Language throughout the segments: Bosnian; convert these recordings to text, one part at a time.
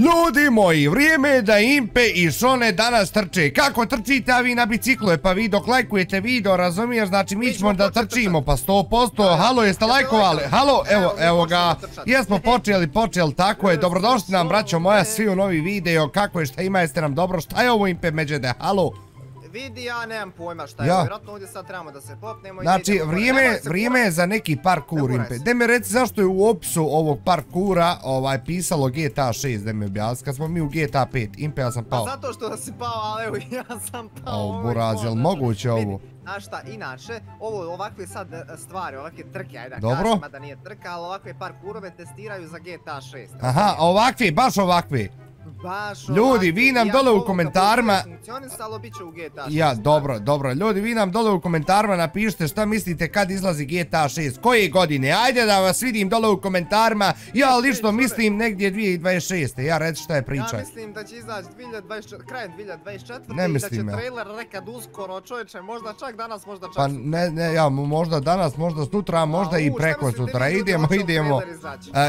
Ljudi moji, vrijeme je da Impe i Šone danas trče. Kako trčite, a vi na biciklu? E pa vi dok lajkujete video, razumiješ, znači mi ćemo da trčimo, pa 100%. Halo, jeste lajkovali? Halo, evo, evo ga. Jesmo počeli, počeli, tako je. Dobrodošli nam, braćo moja, svi u novi video. Kako je, šta ima, jeste nam dobro? Šta je ovo Impe Međede? Halo? Vidi, ja nemam pojma šta je, ja. vjerojatno ovdje sad trebamo da se popnemo znači, i vrijeme, vrijeme je za neki parkour, Impe. De mi reci zašto je u opisu ovog parkoura ovaj, pisalo GTA 6, da mi objasni, kad smo mi u GTA 5, Impe, ja sam pao. Pa zato što si pao, ali evo, ja sam pao. O, buraz, jel moguće ovo? Znaš šta, inače, ovo ovakve sad e, stvari, ovakve trke, ajde da kažem, da nije trka, ali ovakve parkurove testiraju za GTA 6. Aha, ovakve, baš ovakve. Baš Ljudi, vi nam dole u komentarima... Funkcionisalo, bit će u GTA 6. Ja, dobro, dobro. Ljudi, vi nam dole u komentarima napišite šta mislite kad izlazi GTA 6. Koje godine? Ajde da vas vidim dole u komentarima. Ja lično mislim negdje 2026. Ja reći šta je priča. Ja mislim da će izaći 2024, kraj 2024. Ne mislim, I da će trailer rekad uskoro, čovječe, možda čak danas, možda čak Pa ne, ne, ja, možda danas, možda sutra, možda i preko sutra. Idemo, idemo.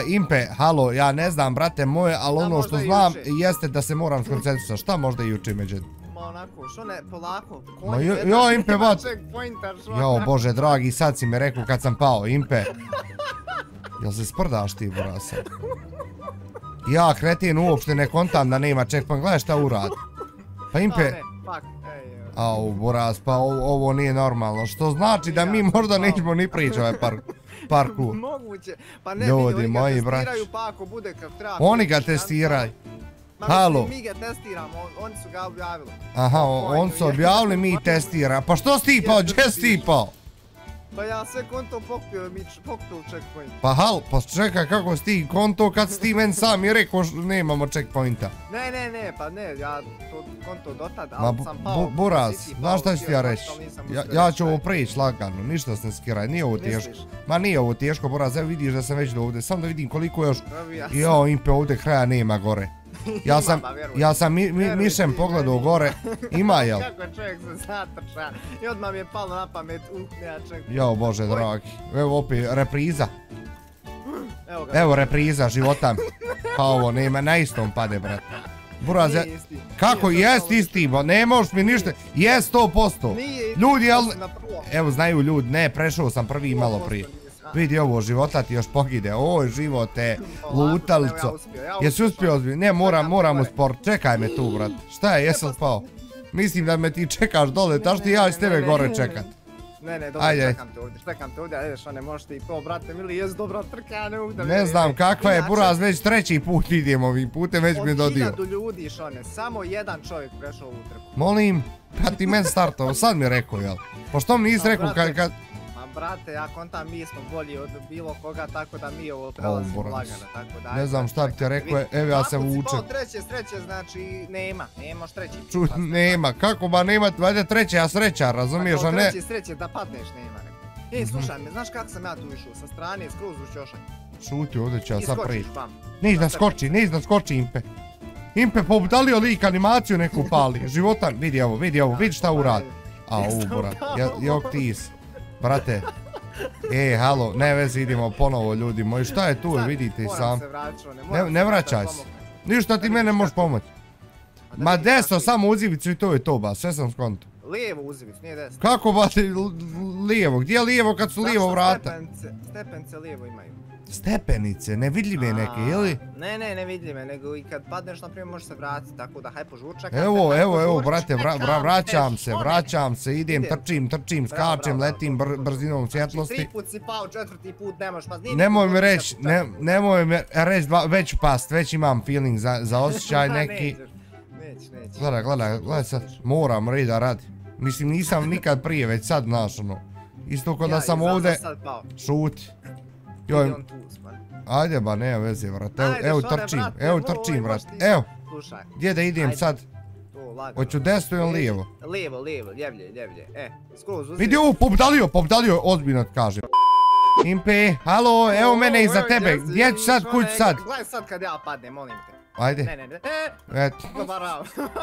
Impe, halo, ja ne znam, brate moje, ali ono što znam jeste da se moram skoncentrisati. Šta možda i juče među? Ma onako, što ne, polako. Ma jo, jo Impe, bat. Jo, bože, dragi, sad si me rekao kad sam pao, Impe. Jel se sprdaš ti, brasa? Ja, kretin, uopšte ne kontam da nema checkpoint, gledaj šta urad. Pa Impe... Au, Boraz, pa ovo nije normalno. Što znači da mi možda nećemo ni pričati ovaj park parku. Moguće. Pa ne, Ljudi, oni ga testiraju pa ako bude kad treba... Oni ga testiraju. Halo. Mi ga testiramo, oni su ga objavili. Aha, on su objavili, mi testira. Pa što si ti pao, gdje si ti pao? Pa ja sve konto pokupio, mi pokupio checkpoint. Pa hal, pa čekaj kako si ti konto kad si ti men sam i rekao nemamo checkpointa. Ne, ne, ne, pa ne, ja to konto dotad, ali sam pao. Buraz, znaš šta ću ti ja reći? Ja ću ovo prijeći lagano, ništa se ne skiraj, nije ovo teško. Ma nije ovo teško, Buraz, evo vidiš da sam već do ovdje, sam da vidim koliko još... Jo, impe ovdje kraja nema gore. Ja sam, ja sam mi, mi, mišem pogledao gore, ima jel? Kako čovjek se zatrča i odmah mi je palo na pamet, uh, ja čekaj. Jo, bože dragi, evo opet repriza. Evo, ga, evo repriza života. Pa ovo, nema, na istom pade, brat. Buraz, kako, jest isti, bo ne možeš mi ništa, jest 100%. Ljudi, jel, evo znaju ljudi, ne, prešao sam prvi malo prije. Vidi ovo, života ti još pogide. Oj, živote, lutalico. Jesi uspio ozbiljno? Ne, moram, moram u sport. Čekaj me tu, brat. Šta je, jesi li pao? Mislim da me ti čekaš dole, taš ti ja iz tebe gore čekat. Ne, ne, dobro, čekam te ovdje, čekam te ovdje, ajde što ne možeš ti to, brate, mili, jes dobra trka, ja ne mogu da Ne znam, kakva je, buraz, već treći put idemo ovim putem, već mi dodio. Od hiljadu ljudi, šone, samo jedan čovjek prešao ovu trku. Molim, pa ti men startao, sad mi rekao, jel? Pošto mi nisi rekao kad brate, ja kontam, mi smo bolji od bilo koga, tako da mi ovo prelazimo lagano, tako da... Ne znam šta bi te rekao, evo ja se vučem. Kako si treće sreće, znači, nema, nemaš treći. Ču, nema, kako ba nema, vajde treće, a sreća, razumiješ, a ne... Kako treće sreće, da padneš, nema, rekao. Ej, mhm. slušaj me, znaš kako sam ja tu išao, sa strane, skroz u čošak. Šuti, ovdje ću ja sad prići. Niš da skoči, niš da skoči, Impe. Impe, pobudalio lik animaciju neku pali, životan, vidi ovo, vidi ovo, vidi šta uradi. A, ovo, brat, jok ti si. Brate, e, halo, ne vezi, idemo ponovo ljudi moji, šta je tu, vidite i sam. Ne, ne vraćaj se. Ništa ti mene možeš pomoći. Ma desno, samo uzivicu i to je to, ba, sve sam skonto. Lijevo uzivicu, nije desno. Kako ba lijevo, gdje je lijevo kad su lijevo vrata? Stepence, stepence lijevo imaju. Stepenice, nevidljive neke, ili? Ne, ne, nevidljive, nego i kad padneš, naprimjer, možeš se vratiti, tako da haj požurčak. Evo, evo, evo, brate, vraćam se, vraćam se, idem, trčim, trčim, skačem, letim brzinom svjetlosti. Tri put si pao, četvrti put nemaš pa nije... Nemoj mi reći, nemoj mi reći, već past, već imam feeling za osjećaj neki. Neć, neć. Gledaj, gledaj, gledaj sad, moram reći da radi. Mislim, nisam nikad prije, već sad, znaš, ono. Isto kod da sam ovdje, šuti. Joj, ajde ba, nema veze, vrat. Evo, evo trčim, evo trčim, vrat. Evo, gdje da idem sad? Hoću desno ili lijevo? Lijevo, lijevo, ljevlje, ljevlje. E, skroz uzim. Vidi ovo, popdalio, popdalio, ozbiljno ti kažem. Impe, halo, evo mene iza tebe, gdje ću sad, kuć sad? Gledaj sad kad ja padnem, molim te. Ajde. Ne, ne, ne. Eto.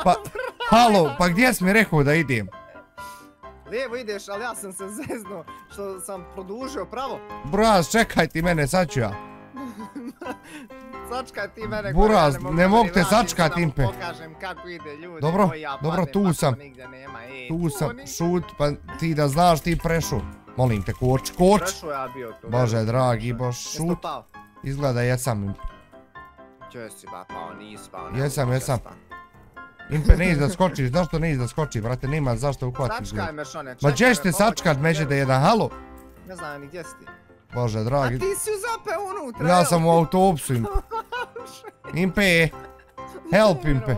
Pa, halo, pa gdje si mi rekao da idem? Lijevo ideš, ali ja sam se zeznuo što sam produžio pravo. Braz, čekaj ti mene, sad ću ja. Sačkaj ti mene Buraz, ne mogu te sačkat impe. Pokažem kako ide ljudi. Dobro, dobro, tu sam. E, tu sam, šut, pa ti da znaš ti prešu. Molim te, koč, koč. Prešu ja bio tu. Bože, dragi, boš, šut. Izgleda, jesam impe. Česi ba, pao, nisi pao. Jesam, jesam. Impe, ne da skočiš, zašto ne da skočiš, brate, nema zašto uhvatiš. Sačkaj me, šone, čekaj. Ma ćeš te sačkat, međe da jedan, halo? Ne znam ni gdje si ti. Bože, dragi. A ti si u zape unutra, Ja sam u autopsu, Impe. Impe, help, Impe.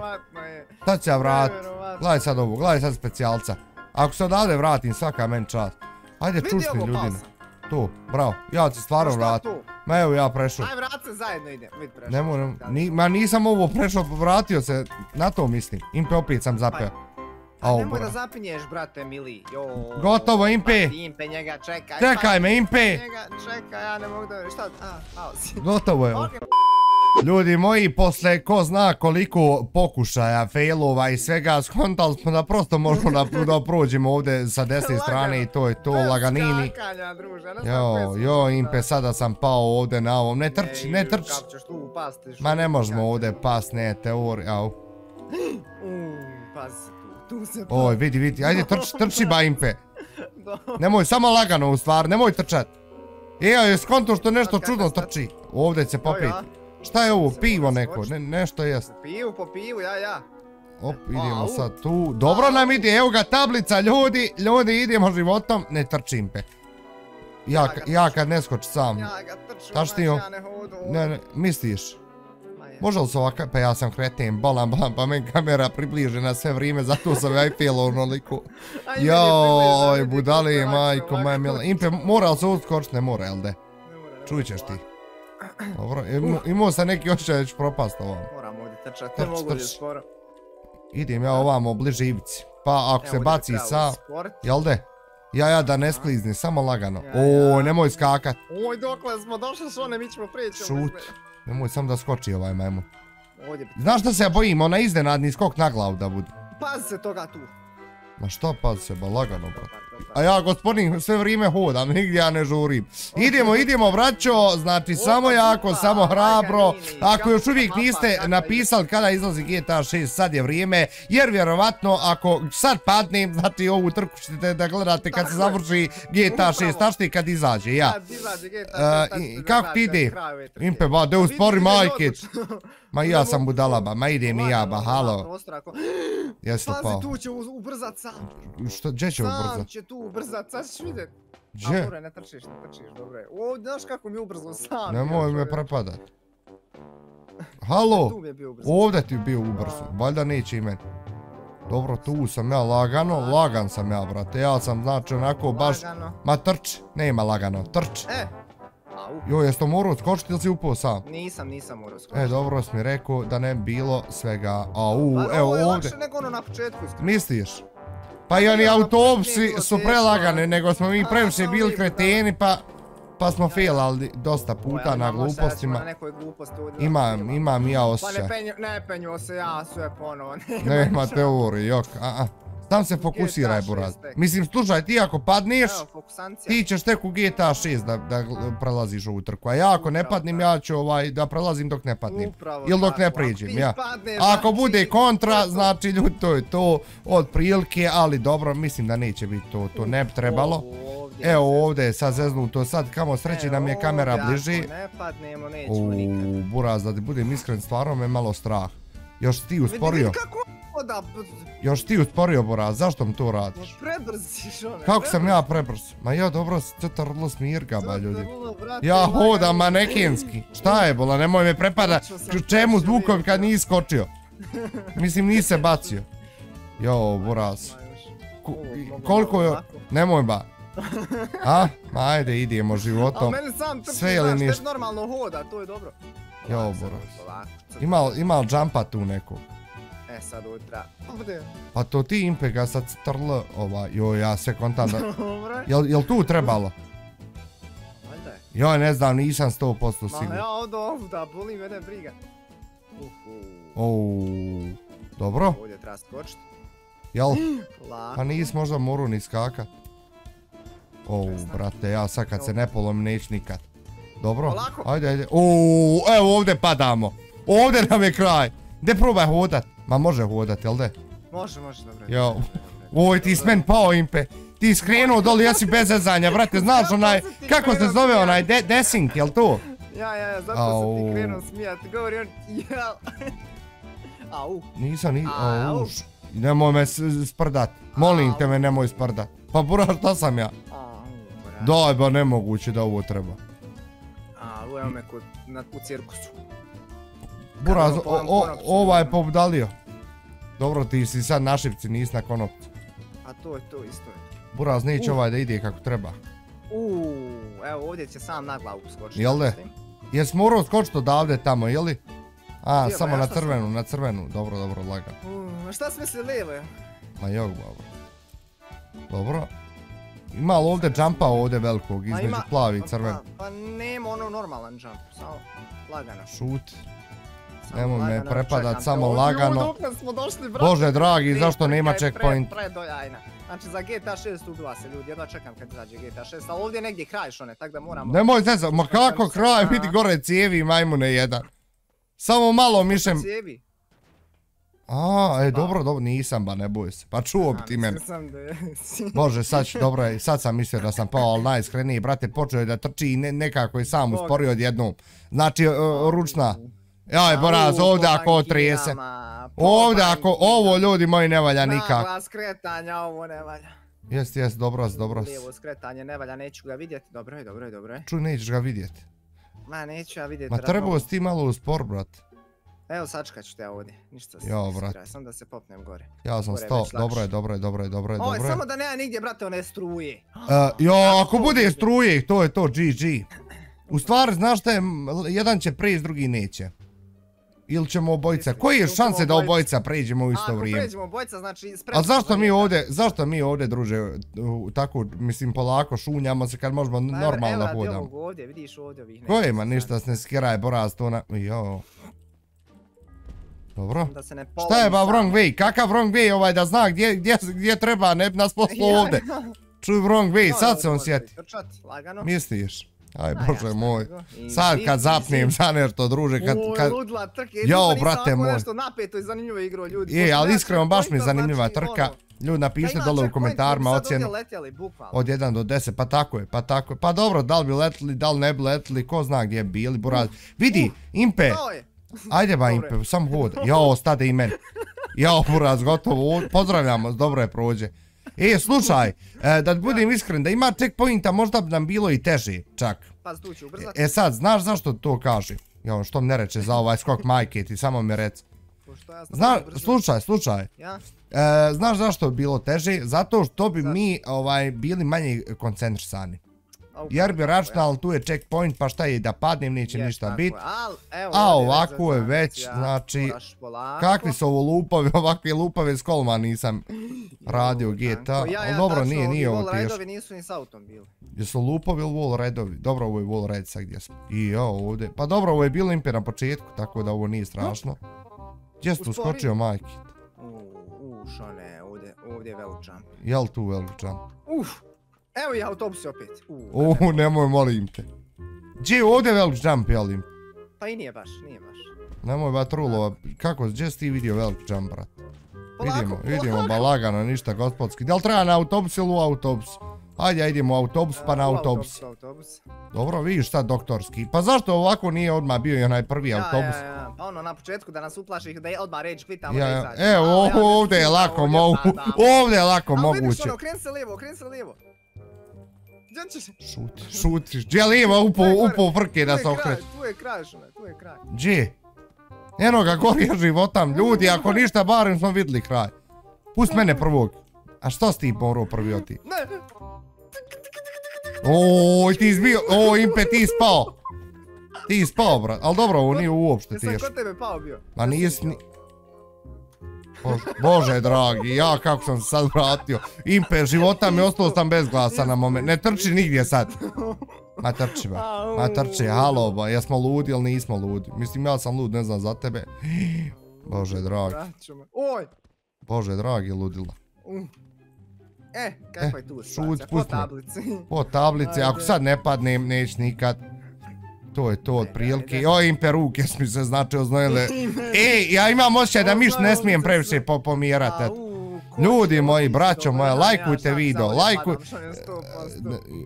Sad ću ja vrat. Gledaj sad ovu, gledaj sad specijalca. Ako se odavde vratim, svaka men čast. Ajde, čušni ljudina. Tu, bravo, ja ću stvarno vrat. Ma evo ja prešao. Aj vrat se zajedno ide, vid prešao. Ne moram, ma nisam ovo prešao, vratio se, na to mislim. Impe opet sam zapeo. A nemoj da zapinješ, brate, mili. Gotovo, Impe. Impe, njega čekaj. Čekaj me, Impe. Njega čekaj, ja ne mogu da... Šta? A, a, si. Gotovo je. Ljudi moji, posle ko zna koliko pokušaja, failova i svega, skontali smo da prosto možemo da prođemo ovdje sa desne strane i to je to, laganini. Skakanja, druže, Jo, jo, Impe, sada sam pao ovdje na ovom. Ne trči, ne trči. Kako ćeš tu pasti? Ma ne možemo ovdje pas, ne, teori, au. Pazi tu se pa... Oj, vidi, vidi, ajde trči, trči ba impe. Nemoj, samo lagano u stvar, nemoj trčat. Ejo, je skonto što nešto čudno trči. Ovdje će popit. Šta je ovo, pivo neko, nešto jest. Pivo po pivu, ja, ja. Op, idemo sad tu. Dobro nam ide, evo ga tablica, ljudi, ljudi, idemo životom, ne trči impe. Ja kad ne skoči sam. Ja ga trču, ja ne hodu. Ne, ne, misliš? Može li se ovakav, pa ja sam kreten, bolam, bolam, pa men kamera približena sve vrijeme, zato sam ja i pijelo onoliko. Joj, budali, majko, moja mila. Impe, mora li se uskočiti? Ne mora, jel de? Čuj ćeš ti. Dobro, imao sam neki ošćaj da ću propast ovom. Moram ovdje trčati, ne mogu li skoro. Idem ja ovamo bliže ivici. Pa ako se baci sa, jel de? Ja, ja, da ne sklizni, samo lagano. O, nemoj skakat. Oj, dokle smo došli s one, mi ćemo prijeći. Šut. Nemoj samo da skoči ovaj majmun. Znaš što se ja bojim, ona iznenadni skok na glavu da bude. Pazi se toga tu. Ma što pazi se, ba lagano brate. A ja gospodin sve vrijeme hodam, nigdje ja ne žurim. Idemo, idemo braćo, znači samo jako, samo hrabro. Ako još uvijek niste napisali kada izlazi GTA 6, sad je vrijeme. Jer vjerovatno ako sad padnem, znači ovu trku ćete da gledate kad se završi GTA 6, tačni kad izađe, ja. Kako ti ide? Impe, ba, da uspori majke. Ma ja sam budalaba, ma idem i ja, ba, halo. Jesi li pao? Pazi, tu će ubrzat sam. Što, gdje će ubrzat? Sam će tu ubrzat, sad ćeš vidjet. Gdje? Dobro, ne trčiš, ne trčiš, dobro je. O, znaš kako mi je ubrzao sam. Nemoj me prepadat. Halo, ovdje ti je bio ubrzo, valjda neće i meni. Dobro, tu sam ja lagano, lagan sam ja, brate. Ja sam, znači, onako baš... Ma trči, nema lagano, trči. E, Jo, jes to morao skočiti ili si upao sam? Nisam, nisam morao skočiti. E, dobro si mi rekao da ne bilo svega. Au, evo ovdje. Ovo je lakše nego ono na početku iskreno. Misliš? Pa i oni autobusi su prelagane, nego smo mi previše bili kreteni, pa... Pa smo failali dosta puta na glupostima. Imam, imam ja osjećaj. Pa ne penjuo se ja sve ponovo. Nema teorije, jok, a a. Tam se fokusiraj, Buraz. Mislim, slušaj, ti ako padneš, ti ćeš tek u GTA 6 da prelaziš ovu trku. A ja ako ne padnim, ja ću ovaj, da prelazim dok ne padnim. Ili dok ne priđem, ja. Ako bude kontra, znači ljudi, to je to od prilike, ali dobro, mislim da neće biti to, to ne bi trebalo. Evo ovdje je sad zeznuto, sad kamo sreći da mi je kamera bliži. Ako ne padnemo, nećemo nikad. Buraz, da ti budem iskren, stvarno me malo strah. Još ti usporio. Vidi kako da... Još ti usporio, Bora, zašto mi to radiš? Prebrz si šone. Kako sam ja prebrz? Ma ja dobro, to je smirga, ba ljudi. Ja hodam manekenski. Šta je, Bola, nemoj me prepada. Čemu zvukom kad nisi skočio? Mislim, nisi se bacio. Jo, Boraz. Koliko je... Nemoj ba. A? Ma ajde, idemo životom. A meni sam trči, znaš, tebi normalno hoda, to je dobro. Jo, Boraz. Ima li jumpa tu nekog? E sad ultra. Ovdje. Pa to ti impega sad strl ova, joj ja sve kontam da... Dobro. Jel, jel tu trebalo? Valjda je. Joj ne znam, nisam 100% siguran. Ma ja ovdje ovdje, boli mene briga. Uhu. Ouu. Dobro. Ovdje treba skočit. Jel? Pa nis možda morao ni skakat. Ouu, brate, ja sad kad se ne polom neć nikad. Dobro, ajde, ajde. Uuu, evo ovdje padamo. Ovdje nam je kraj. Gdje probaj hodat? Ma može hodat, jel de? Može, može, dobro. Jo. Oj, ti s men pao impe. Ti skrenuo doli, ja si bez zezanja, brate, znaš onaj, kako se zove onaj, desing, jel to? Ja, ja, ja, zato sam ti krenuo smijat, govori on, jel. Au. Nisam, nisam, au. Nemoj me sprdat, molim te me nemoj sprdat. Pa bura, šta sam ja? Daj, ba nemoguće da ovo treba. A, evo me u cirkusu. Buraz, ovaj je pobdalio. Dobro, ti si sad našipci, nisi na konopcu. A to je to, isto je. Buraz, neće ovaj da ide kako treba. Uuu, evo ovdje će sam na glavu skočiti. Jel de? Jes morao skočiti odavde tamo, jeli? A, samo na crvenu, na crvenu. Dobro, dobro, laga. Uuu, šta smisli lijevo je? Ma jog, babo. Dobro. Ima li ovdje jumpa ovdje velikog, između plavi i crven? Pa nema ono normalan jump, samo lagano. Šut. Nemo me prepadat, samo lagano. Bože dragi, zašto nema checkpoint? Znači za GTA 6 ubila se ljudi, jedva čekam kad izađe GTA 6, ali ovdje negdje kraj šone, tak da moramo... Nemoj zezat, ma kako kraj, vidi gore cijevi majmune jedan. Samo malo mišem... Cijevi? A, e, dobro, dobro, nisam ba, ne boj se. Pa čuo bi ti mene. Bože, sad ću, dobro je, sad sam mislio da sam pao, ali najiskreniji, brate, počeo je da trči i nekako je sam usporio odjednom. Znači, ručna. Jaj, boraz, ovdje ako trijese. Ovdje ako, ovo ljudi moji ne valja nikak. Nagla skretanja, ovo ne valja. Jest, jest, dobro si, dobro si. Lijevo skretanje ne valja, neću ga vidjeti. Dobro je, dobro je, dobro je. Čuj, nećeš ga vidjeti. Ma, neću ja vidjeti. Ma trebao si ti malo u spor, brat. Evo, sačkat ću te ovdje. Ništa se jo, brat. sam da se popnem gore. Ja sam sto, dobro je, dobro je, dobro je, dobro je, dobro je. samo da nema nigdje, brate, one struje. Jo, ako bude struje, to je to, GG. U stvari, znaš šta je, jedan će prije, drugi neće. Ili ćemo obojica? Koji je šanse da obojica pređemo u isto vrijeme? Ako pređemo obojica, znači... A zašto mi ovdje, zašto mi ovdje, druže, tako, mislim, polako šunjamo se kad možemo normalno hodamo? Evo ovog ovdje, vidiš ovdje ovih nekih. Koje ima, ništa se ne skiraj, boraz to na... Jo. Dobro. Šta je ba wrong way? Kakav wrong way ovaj da zna gdje, gdje, gdje treba, ne bi nas poslo ovdje. Čuj wrong way, sad se on sjeti. Misliš? Aj bože moj, sad kad zapnem za nešto druže, kad... kad... ludla trke, jo brate moj. nešto napeto i zanimljivo igro ljudi. Je, ali iskreno baš mi je zanimljiva znači, trka. Ono, ljudi napišite dole u komentarima ocjenu. Od 1 do 10, pa tako je, pa tako je. Pa dobro, da li bi letili, da li ne bi letili, ko zna gdje bi bili, buraz. Vidi, Impe, ajde ba Impe, sam hod. Jo, stade i meni. Jo, buraz, gotovo, pozdravljamo, dobro je prođe. E, slušaj, e, da budem iskren, da ima checkpointa možda bi nam bilo i teže, čak. Pa tu ću ubrzati. E sad, znaš zašto to kaže? Jo, što mi ne reče za ovaj skok majke, ti samo mi reci. Znaš, slušaj, slušaj. Ja? E, znaš zašto bi bilo teže? Zato što bi mi ovaj, bili manje koncentrisani. Jer bi računal, tu je checkpoint, pa šta je da padnem, neće ništa biti. A ovako je već, znači, kakvi su ovo lupovi, ovakve lupove s kolma nisam radio GTA. Ali dobro, nije, nije ovo teško. Wall redovi nisu ni s autom bili. Jesu lupovi ili wall redovi? Dobro, ovo je wall red sad gdje smo. I ja ovdje. Pa dobro, ovo je bilo impe na početku, tako da ovo nije strašno. Gdje si tu skočio, majki? Uuu, šo ne, ovdje je velik jump. Jel tu velik jump? Uff. Evo i autobus opet. Uuu, nemoj, molim te. Gdje je ovdje velik jump, jelim? Pa i nije baš, nije baš. Nemoj vatrulova, kako, gdje si ti vidio velik jump, brat? Vidimo, vidimo, ba lagano, ništa gospodski. Da li treba na autobus ili u autobus? Hajde, idemo u autobus pa na autobus. Dobro, vidiš šta doktorski. Pa zašto ovako nije odmah bio i onaj prvi autobus? Ja, ja, ja. Pa ono, na početku da nas uplaši da je odmah reći kvitamo da izađe. Evo, ovdje je lako moguće. Ovdje je lako moguće. Ali vidiš ono, kreni se lijevo, kreni se lijevo. Gdje ćeš? Šuti, šutiš. Gdje li ima upo, upo frke da se okreći? Tu je kraj, šune, tu je kraj. Gdje? Eno ga gori je životam, ljudi, ako ništa, barem smo vidli kraj. Pust mene prvog. A što si ti morao prvi oti? Ne. Oj, ti izbio, o, Impe, ti spao. Ti spao, brat, ali dobro, ovo nije uopšte teško. Jesam kod tebe pao bio. Ma nisi ni... Bože dragi, ja kako sam se sad vratio. Impe, života mi ostalo sam bez glasa na moment. Ne trči nigdje sad. Ma trči ba. Ma trči, halo ba. Jesmo ludi ili nismo ludi? Mislim, ja sam lud, ne znam za tebe. Bože dragi. Oj! Bože dragi, ludila. E, kako je tu situacija? Po tablici. Po tablici, ako sad ne padnem, neć nikad. To je to od prilike. O, impe ruke smo se znači oznojile. E, ja imam osjećaj da miš ne smijem previše pomjerati. Ljudi moji, braćo moje, lajkujte video, lajkujte...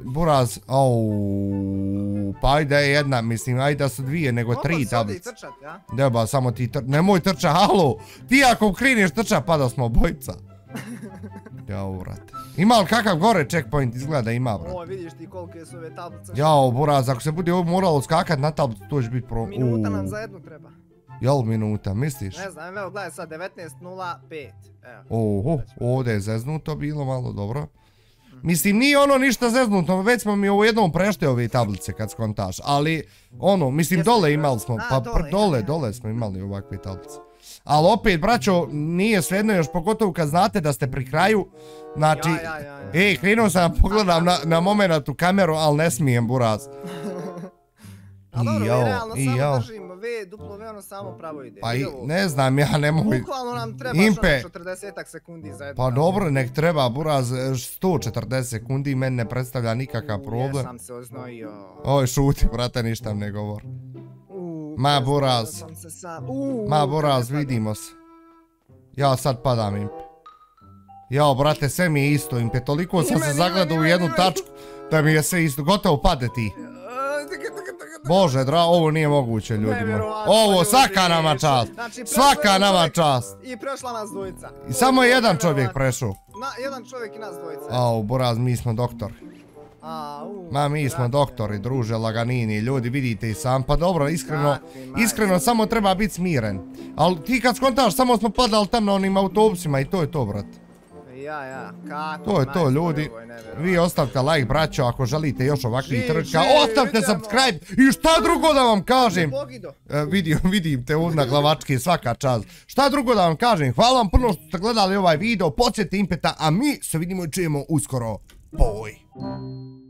Buraz, auuu, pa ajde je jedna, mislim, ajde da su dvije, nego tri tablice. Ne ba, samo ti trča, nemoj trča, halo, ti ako kriniš trča, pa da smo obojica. Jao, vrate. Ima li kakav gore checkpoint izgleda ima, vrate? Ovo, vidiš ti kolike su ove tablice. Jao, Buraz, ako se bude ovo moralo skakat na tablicu, to će biti pro... Minuta nam za jednu treba. Jel minuta, misliš? Ne znam, evo gledaj sad, 19.05. Oho, ovdje je zeznuto bilo malo, dobro. Mislim, nije ono ništa zeznuto, već smo mi u jednom prešte ove tablice kad skontaš, ali ono, mislim, dole imali smo, pa dole, dole smo imali ovakve tablice. Ali opet, braćo, nije svejedno još, pogotovo kad znate da ste pri kraju, znači, ej, krenuo sam, pogledam na moment u kameru, ali ne smijem, buraz. A dobro, realno samo držim V, duplo V, ono samo pravo ide. Pa i, ne znam, ja ne mogu... Bukvalno nam treba Impe. što 40 sekundi za jedno. Pa dobro, nek treba, buraz, 140 sekundi, meni ne predstavlja nikakav problem. Ja sam se oznojio. Oj, šuti, brate, ništa ne govor. Ma, buraz. Ma, buraz, vidimo se. Ja sad padam, Impe. Jao, brate, sve mi je isto, Impe, toliko sam se zagledao u jednu tačku da mi je sve isto. Gotovo, pade ti. Bože, dra, ovo nije moguće, ljudi moji. Ovo, svaka nama čast. Znači, svaka nama čast. I prešla nas dvojica. I samo je jedan čovjek prešao. Jedan čovjek i nas dvojica. Au, Boraz, mi smo doktor. Ma, mi smo doktori, druže, laganini, ljudi, vidite i sam. Pa dobro, iskreno, iskreno, samo treba biti smiren. Ali ti kad skontaš, samo smo padali tam na onim autobusima i to je to, brate. Ja, ja, kako To je to, ljudi. Vi ostavite like, braćo, ako želite još ovakvih trčka. Ostavite subscribe i šta drugo da vam kažem. E, vidim, vidim te ovdje na glavačke svaka čast. Šta drugo da vam kažem. Hvala vam puno što ste gledali ovaj video. Podsjetite impeta, a mi se vidimo i čujemo uskoro. boy.